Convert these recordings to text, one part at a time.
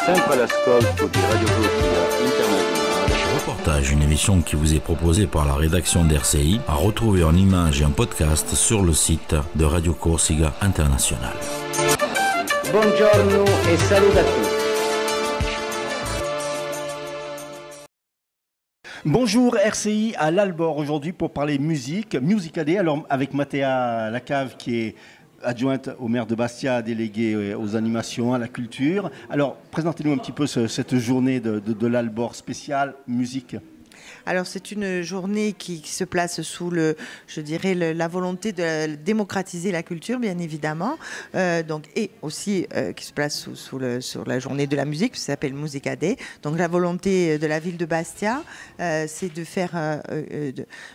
Di Radio Internazionale. Reportage, une émission qui vous est proposée par la rédaction d'RCI, à retrouver en images et en podcast sur le site de Radio Corsica International. Buongiorno e saluto a tutti. Bonjour RCI à l'Albor aujourd'hui pour parler musique, Music AD, alors avec Mathéa Lacave qui est adjointe au maire de Bastia, déléguée euh, aux animations, à la culture. Alors présentez-nous un petit peu ce- cette journée de, de, de l'Albor spéciale musique. Alors c'est une journée qui, se place sous le, je dirais, la volonté de démocratiser la culture, bien évidemment, Euh, donc et aussi euh, qui se place sous, sur la journée de la musique, qui s'appelle Musica Day. Donc la volonté de la ville de Bastia, euh, c'est de faire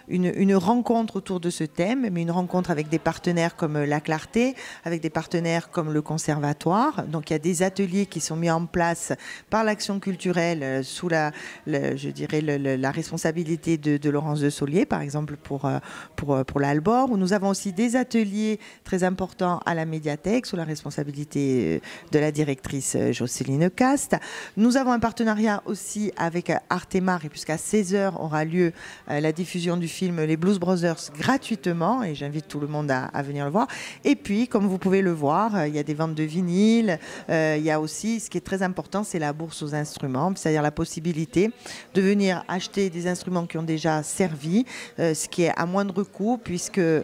une, rencontre autour de ce thème, mais une rencontre avec des partenaires comme La Clarté, avec des partenaires comme le Conservatoire. Donc il y a des ateliers qui sont mis en place par l'action culturelle sous la, je dirais, la responsabilité de, Laurence de Saulier, par exemple pour, euh, pour, euh, pour l'Albor, où nous avons aussi des ateliers très importants à la médiathèque sous la responsabilité euh, de la directrice Jocelyne Cast. Nous avons un partenariat aussi avec Artemar, et puisqu'à 16h aura lieu la diffusion du film Les Blues Brothers gratuitement, et j'invite tout le monde à, venir le voir. Et puis, comme vous pouvez le voir, il y a des ventes de vinyles, euh, il y a aussi, ce qui est très important, c'est la bourse aux instruments, c'est-à-dire la possibilité de venir acheter des instruments qui ont déjà servi, euh, ce qui est à moindre coût, puisque euh,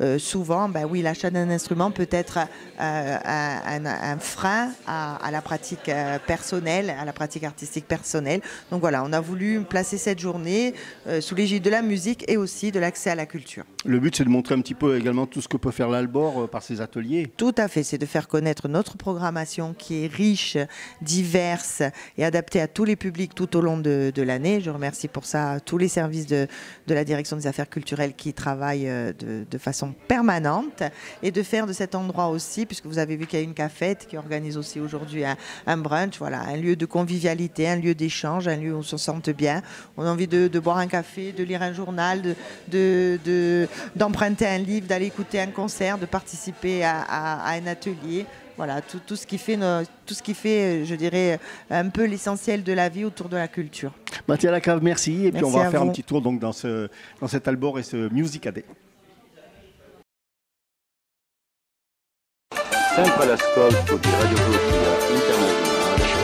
euh, souvent, ben oui, l'achat d'un instrument peut être un, frein à, à la pratique personnelle, à la pratique artistique personnelle. Donc voilà, on a voulu placer cette journée sous l'égide de la musique et aussi de l'accès à la culture. Le but c'est de montrer un petit peu également tout ce que peut faire l'Albor par ses ateliers. Tout à fait, c'est de faire connaître notre programmation qui est riche, diverse et adaptée à tous les publics tout au long de, de l'année. Je remercie pour ça tous les services de, la direction des affaires culturelles qui travaillent euh, de, façon permanente et de faire de cet endroit aussi, puisque vous avez vu qu'il y a une cafette qui organise aussi aujourd'hui un, un brunch, voilà, un lieu de convivialité, un lieu d'échange, un lieu où on se sente bien. On a envie de, boire un café, de lire un journal, de, de- de- d'emprunter un livre, d'aller écouter un concert, de participer à, un atelier. Voilà, tout, ce qui fait, tout ce qui fait, je dirais, un peu l'essentiel de la vie autour de la culture. Mathéa Lacave, merci. Et puis on va à faire un petit tour donc dans, ce, dans cet Albor et ce Music AD.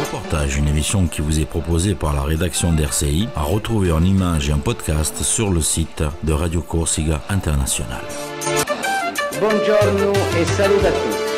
Reportage, une émission qui vous est proposée par la rédaction d'RCI, à retrouver en images et en podcast sur le site de Radio Corsica International. Buongiorno e saluto a tutti.